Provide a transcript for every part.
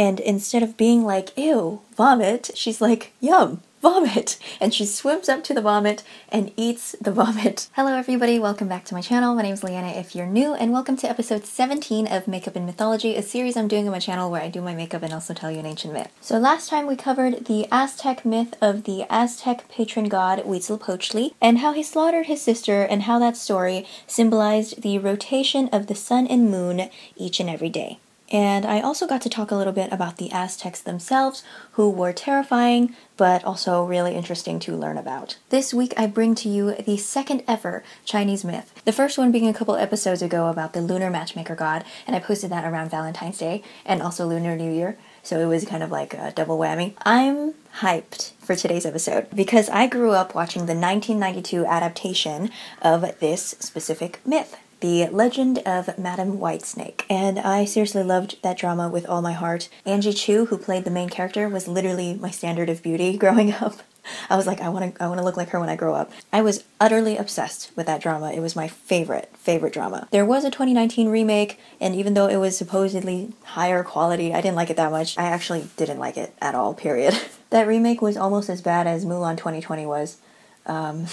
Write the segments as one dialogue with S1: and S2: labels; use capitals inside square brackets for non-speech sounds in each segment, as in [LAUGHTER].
S1: And instead of being like, ew, vomit, she's like, yum, vomit and she swims up to the vomit and eats the vomit. [LAUGHS] Hello everybody, welcome back to my channel. My name is Liana if you're new and welcome to episode 17 of Makeup and Mythology, a series I'm doing on my channel where I do my makeup and also tell you an ancient myth. So last time we covered the Aztec myth of the Aztec patron god Huitzilopochtli and how he slaughtered his sister and how that story symbolized the rotation of the sun and moon each and every day. And I also got to talk a little bit about the Aztecs themselves, who were terrifying, but also really interesting to learn about. This week I bring to you the second ever Chinese myth. The first one being a couple episodes ago about the lunar matchmaker god, and I posted that around Valentine's Day and also Lunar New Year, so it was kind of like a double whammy. I'm hyped for today's episode because I grew up watching the 1992 adaptation of this specific myth. The Legend of Madame Whitesnake. And I seriously loved that drama with all my heart. Angie Chiu, who played the main character, was literally my standard of beauty [LAUGHS] growing up. I was like, I want to, I want to look like her when I grow up. I was utterly obsessed with that drama. It was my favorite, favorite drama. There was a 2019 remake, and even though it was supposedly higher quality, I didn't like it that much. I actually didn't like it at all. Period. [LAUGHS] that remake was almost as bad as Mulan 2020 was. Um,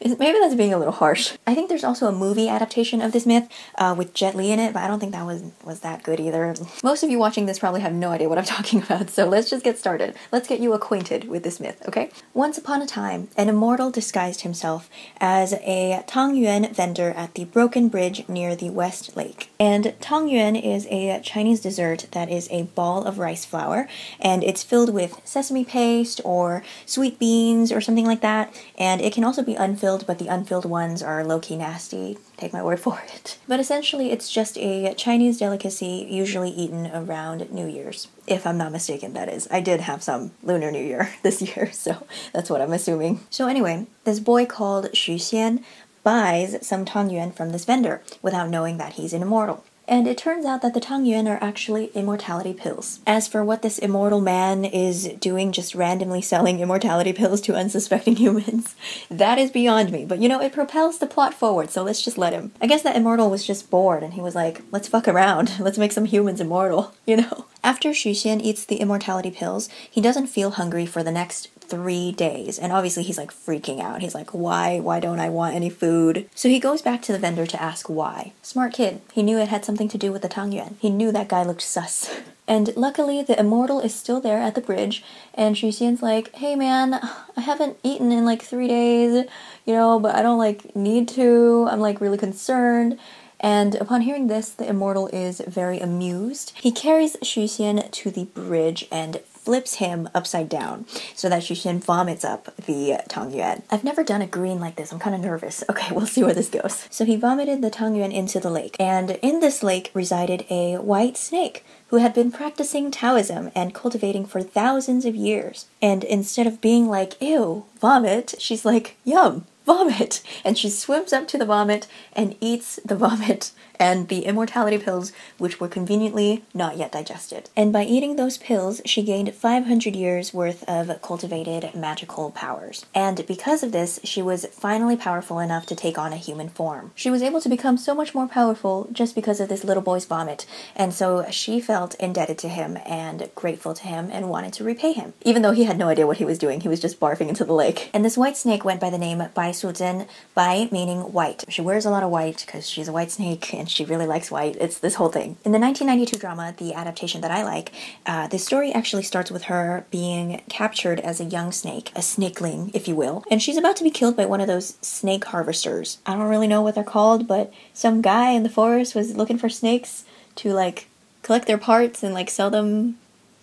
S1: Maybe that's being a little harsh. I think there's also a movie adaptation of this myth uh, with Jet Li in it, but I don't think that was was that good either. Most of you watching this probably have no idea what I'm [LAUGHS] talking about, so let's just get started. Let's get you acquainted with this myth, okay? Once upon a time, an immortal disguised himself as a Tang Yuan vendor at the Broken Bridge near the West Lake. And Tang Yuan is a Chinese dessert that is a ball of rice flour, and it's filled with sesame paste or sweet beans or something like that, and it can also be unfilled, but the unfilled ones are low key nasty. Take my word [LAUGHS] for it. But essentially, it's just a Chinese delicacy usually eaten around New Year's. If I'm not mistaken, that is. I did have some Lunar New Year [LAUGHS] this year, so that's what I'm assuming. So, anyway, this boy called Xu Xian buys some Tang Yuan from this vendor without knowing that he's an immortal and it turns out that the Tang Yuan are actually immortality pills. As for what this immortal man is doing, just randomly selling immortality pills to unsuspecting [LAUGHS] humans, that is beyond me. But you know, it propels the plot forward, so let's just let him. I guess that immortal was just bored and he was like, let's fuck around, [LAUGHS] let's make some humans immortal, [LAUGHS] you know? After Xu Xian eats the immortality pills, he doesn't feel hungry for the next three days. And obviously he's like freaking out. He's like, why? Why don't I want any food? So he goes back to the vendor to ask why. Smart kid. He knew it had something to do with the Tang Yuan. He knew that guy looked sus. [LAUGHS] And luckily, the immortal is still there at the bridge, and Xu Xian's like, hey man, I haven't eaten in like three days, you know, but I don't like need to. I'm like really concerned. And upon hearing this, the immortal is very amused. He carries Xu Xian to the bridge and flips him upside down so that Xian vomits up the Tang Yuan. I've never done a green like this. I'm kind of nervous. [LAUGHS] Okay, we'll see where this goes. So he vomited the Tang Yuan into the lake, and in this lake resided a white snake who had been practicing Taoism and cultivating for thousands of years. And instead of being like, ew, vomit, she's like, yum, vomit. [LAUGHS] And she swims up to the vomit and eats the [LAUGHS] vomit and the immortality pills, which were conveniently not yet digested. And by eating those pills, she gained 500 years worth of cultivated magical powers. And because of this, she was finally powerful enough to take on a human form. She was able to become so much more powerful just because of this little boy's vomit, and so she felt indebted to him and grateful to him and wanted to repay him. Even though he had no idea what he was doing, he was just barfing into the lake. And this white snake went by the name Bai Suzhen, Bai meaning white. She wears a lot of white because she's a white snake [LAUGHS] and she really likes white. It's this whole thing. In the 1992 drama, the adaptation that I like, uh, the story actually starts with her being captured as a young snake, a snakeling, if you will, and she's about to be killed by one of those snake harvesters. I don't really know what they're called, but some guy in the forest was looking for snakes to like collect their parts and like sell them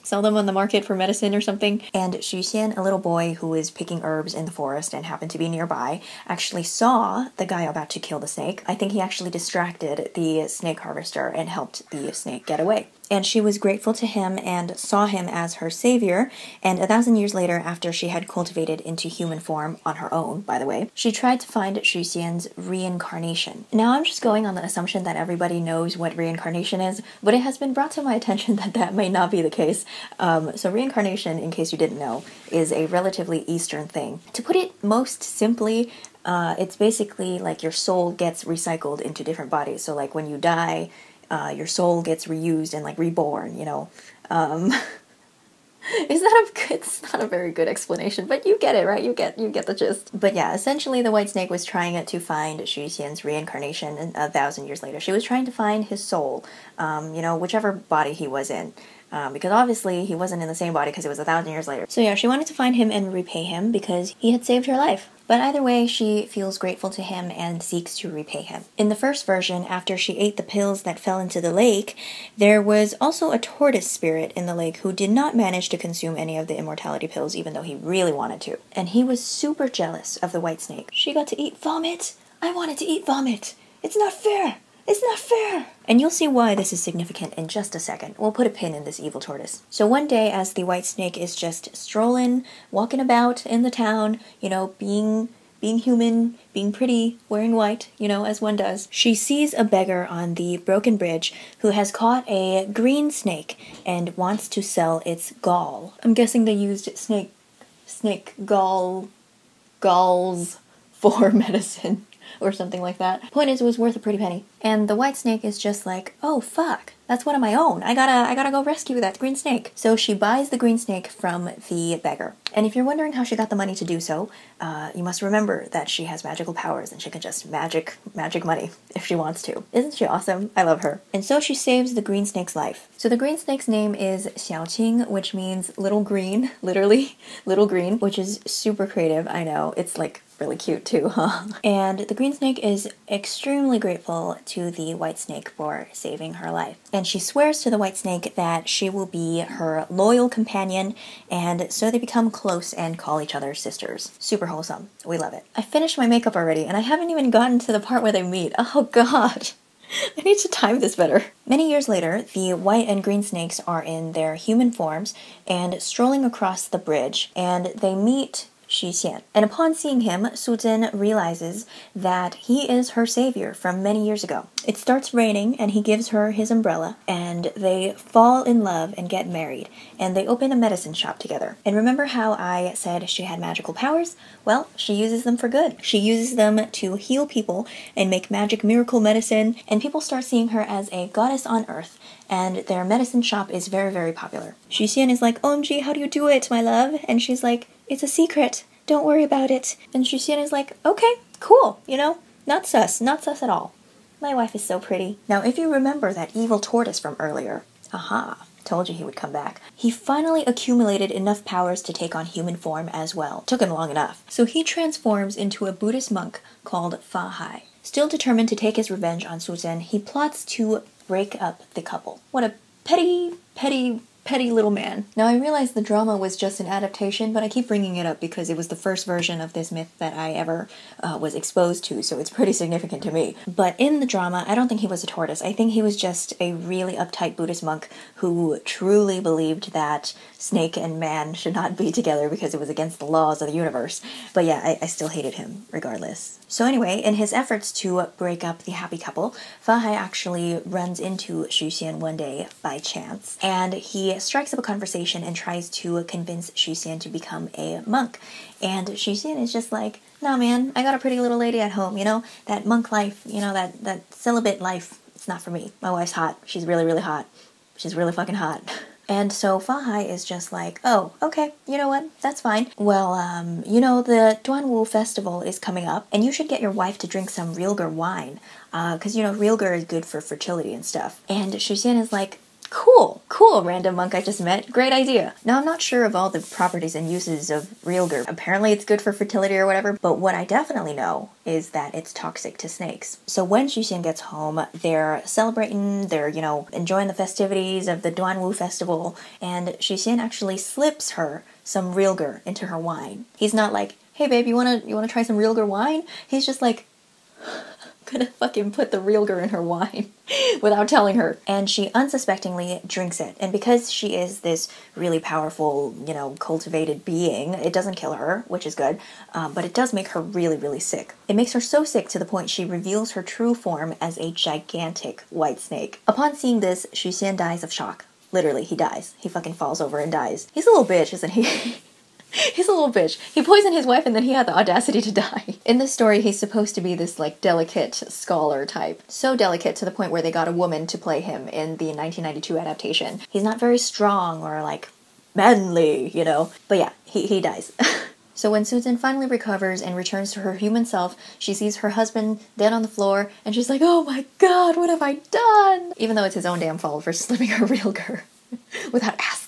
S1: sell them on the market for medicine or something. And Xu Xian, a little boy who was picking herbs in the forest and happened to be nearby, actually saw the guy about to kill the snake. I think he actually distracted the snake harvester and helped the snake get away and she was grateful to him and saw him as her savior. And a thousand years later, after she had cultivated into human form on her own, by the way, she tried to find Xu Xian's reincarnation. Now, I'm just going on the assumption that everybody knows what reincarnation is, but it has been brought to my attention [LAUGHS] that that may not be the case. Um, so, reincarnation, in case you didn't know, is a relatively Eastern thing. To put it most simply, uh, it's basically like your soul gets recycled into different bodies. So, like when you die, uh, your soul gets reused and like reborn, you know. Um, [LAUGHS] is that a [LAUGHS] it's not a very good explanation, but you get it, right? You get you get the gist. But yeah, essentially the White Snake was trying to find Xu Xian's reincarnation a thousand years later. She was trying to find his soul, um, you know, whichever body he was in. Um, because obviously he wasn't in the same body because it was a thousand years later. So yeah, she wanted to find him and repay him because he had saved her life. But either way, she feels grateful to him and seeks to repay him. In the first version, after she ate the pills that fell into the lake, there was also a tortoise spirit in the lake who did not manage to consume any of the immortality pills, even though he really wanted to. And he was super jealous of the white snake. She got to eat vomit! I wanted to eat vomit! It's not fair! It's not fair! And you'll see why this is significant in just a second. We'll put a pin in this evil tortoise. So one day, as the white snake is just strolling, walking about in the town, you know, being being human, being pretty, wearing white, you know, as one does, she sees a beggar on the broken bridge who has caught a green snake and wants to sell its gall. I'm guessing they used snake snake gall galls [LAUGHS] for medicine or something like that. Point is, it was worth a pretty penny. And the white snake is just like, oh fuck, that's one of my own. I gotta, I gotta go rescue that green snake. So she buys the green snake from the beggar. And if you're wondering how she got the money to do so, uh, you must remember that she has magical powers and she can just magic, magic money [LAUGHS] if she wants to. Isn't she awesome? I love her. And so she saves the green snake's life. So the green snake's name is Xiaoqing, which means little green, [LAUGHS] literally little green, which is super creative. I know it's like really cute too, huh? And the green snake is extremely grateful to the white snake for saving her life. And she swears to the white snake that she will be her loyal companion, and so they become close and call each other sisters. Super wholesome. We love it. I finished my makeup already, and I haven't even gotten to the part where they meet. [LAUGHS] Oh god. I need to time this better. Many years later, the white and green snakes are in their human forms and strolling across the bridge, and they meet Xu Xian. And upon seeing him, Su Zhen realizes that he is her savior from many years ago. It starts raining, and he gives her his umbrella, and they fall in love and get married, and they open a medicine shop together. And remember how I said she had magical powers? Well, she uses them for good. She uses them to heal people and make magic miracle medicine, and people start seeing her as a goddess on earth and their medicine shop is very, very popular. Xu Xian is like, OMG, how do you do it, my love? And she's like, it's a secret. Don't worry about it. And Xu Xian is like, okay, cool, you know, not sus, not sus at all. My wife is so pretty. Now, if you remember that evil tortoise from earlier, aha, told you he would come back. He finally accumulated enough powers to take on human form as well. Took him long enough. So he transforms into a Buddhist monk called Fa Hai. Still determined to take his revenge on Su Zhen, he plots to break up the couple. What a petty, petty petty little man. Now, I realize the drama was just an adaptation, but I keep bringing it up because it was the first version of this myth that I ever uh, was exposed to, so it's pretty significant to me. But in the drama, I don't think he was a tortoise. I think he was just a really uptight Buddhist monk who truly believed that snake and man should not be together because it was against the laws of the universe. But yeah, I, I still hated him regardless. So anyway, in his efforts to break up the happy couple, Fa Hai actually runs into Xu Xian one day by chance, and he strikes up a conversation and tries to convince Xu Xian to become a monk. And Xu Xian is just like, "No, man, I got a pretty little lady at home. You know that monk life. You know that that celibate life. It's not for me. My wife's hot. She's really, really hot. She's really fucking hot." [LAUGHS] And so Fahai is just like, oh, okay, you know what? That's fine. Well, um, you know, the Duanwu festival is coming up, and you should get your wife to drink some Realgar wine, because, uh, you know, Realgar is good for fertility and stuff. And Xu Xian is like, Cool, cool, random monk I just met. Great idea. Now, I'm not sure of all the properties and uses of Realgar. Apparently, it's good for fertility or whatever, but what I definitely know is that it's toxic to snakes. So when Xu Xian gets home, they're celebrating, they're, you know, enjoying the festivities of the Duanwu festival, and Xu Xian actually slips her some Realgar into her wine. He's not like, hey babe, you wanna you wanna try some Realgar wine? He's just like [LAUGHS] I'm gonna fucking put the Realgar in her wine [LAUGHS] without telling her. And she unsuspectingly drinks it. And because she is this really powerful, you know, cultivated being, it doesn't kill her, which is good, um, but it does make her really, really sick. It makes her so sick to the point she reveals her true form as a gigantic white snake. Upon seeing this, Xu Xian dies of shock. Literally, he dies. He fucking falls over and dies. He's a little bitch, isn't he? [LAUGHS] [LAUGHS] He's a little bitch. He poisoned his wife and then he had the audacity to die. [LAUGHS] In this story, he's supposed to be this like delicate scholar type. So delicate to the point where they got a woman to play him in the 1992 adaptation. He's not very strong or like manly, you know. But yeah, he, he dies. [LAUGHS] So when Su Zhen finally recovers and returns to her human self, she sees her husband dead on the floor and she's like, oh my god, what have I done? Even though it's his own damn fault for slipping her realgar without asking.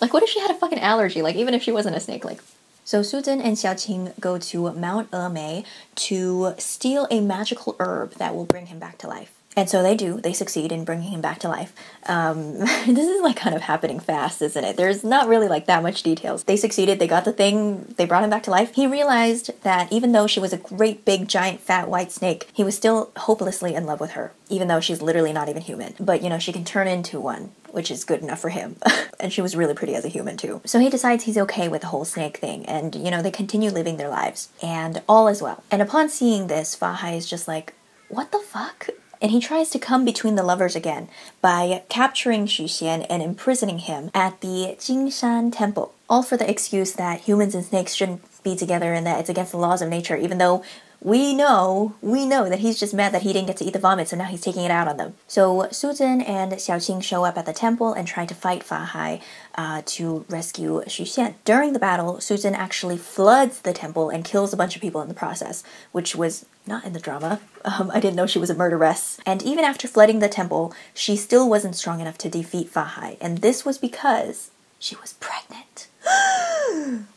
S1: Like, what if she had a fucking allergy? Like, even if she wasn't a snake, like. So Su Susan and Xiaoqing go to Mount Emei to steal a magical herb that will bring him back to life. And so they do. They succeed in bringing him back to life. Um, [LAUGHS] this is like kind of happening fast, isn't it? There's not really like that much details. They succeeded. They got the thing. They brought him back to life. He realized that even though she was a great big giant fat white snake, he was still hopelessly in love with her, even though she's literally not even human. But you know, she can turn into one, which is good enough for him. [LAUGHS] and she was really pretty as a human too. So he decides he's okay with the whole snake thing, and you know, they continue living their lives, and all is well. And upon seeing this, Fahai is just like, what the fuck? And he tries to come between the lovers again by capturing Xu Xian and imprisoning him at the Jinshan Temple, all for the excuse that humans and snakes shouldn't be together and that it's against the laws of nature, even though we know, we know that he's just mad that he didn't get to eat the vomit, so now he's taking it out on them. So Su Zhen and Xiaoqing show up at the temple and try to fight Fa Hai uh, to rescue Xu Xian. During the battle, Su Zhen actually floods the temple and kills a bunch of people in the process, which was not in the drama. Um, I didn't know she was a murderess. And even after flooding the temple, she still wasn't strong enough to defeat Fa Hai, and this was because she was pregnant.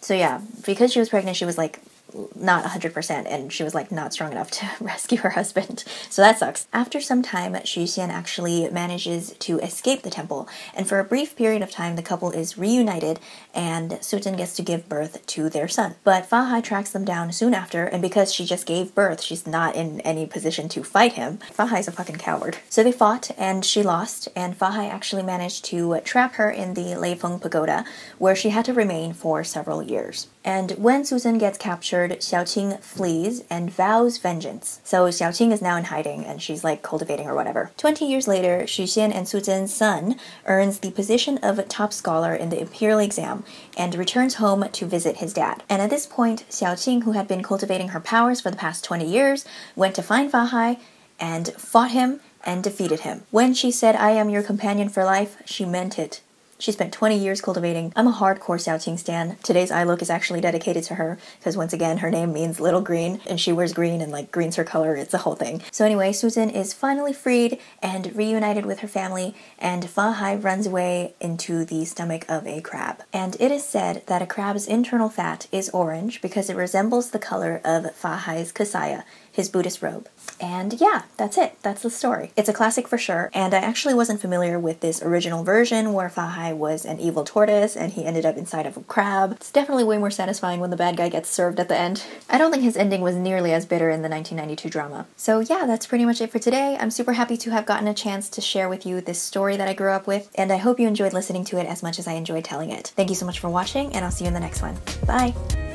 S1: So yeah, because she was pregnant, she was like not 100% and she was like not strong enough to [LAUGHS] rescue her husband. So that sucks. After some time, Xu Xian actually manages to escape the temple and for a brief period of time the couple is reunited and Su Zhen gets to give birth to their son. But Fa Hai tracks them down soon after and because she just gave birth, she's not in any position to fight him. Fa Hai's a fucking coward. So they fought and she lost and Fa Hai actually managed to trap her in the Leifeng Pagoda where she had to remain for several years. And when Su Zhen gets captured, Xiaoqing flees and vows vengeance. So Xiaoqing is now in hiding and she's like cultivating or whatever. Twenty years later, Xu Xian and Su Zhen's son earns the position of top scholar in the imperial exam and returns home to visit his dad. And at this point, Xiaoqing, who had been cultivating her powers for the past 20 years, went to find Fa Hai and fought him and defeated him. When she said, I am your companion for life, she meant it. She spent 20 years cultivating. I'm a hardcore Xiaoqing stan. Today's eye look is actually dedicated to her because once again her name means little green and she wears green and like green's her color. It's a whole thing. So anyway, Su Zhen is finally freed and reunited with her family and Fa Hai runs away into the stomach of a crab. And it is said that a crab's internal fat is orange because it resembles the color of Fa Hai's kasaya, his Buddhist robe. And yeah, that's it. That's the story. It's a classic for sure. And I actually wasn't familiar with this original version where Fa Hai was an evil tortoise and he ended up inside of a crab. It's definitely way more satisfying when the bad guy gets served at the end. I don't think his ending was nearly as bitter in the 1992 drama. So yeah, that's pretty much it for today. I'm super happy to have gotten a chance to share with you this story that I grew up with, and I hope you enjoyed listening to it as much as I enjoyed telling it. Thank you so much for watching, and I'll see you in the next one. Bye!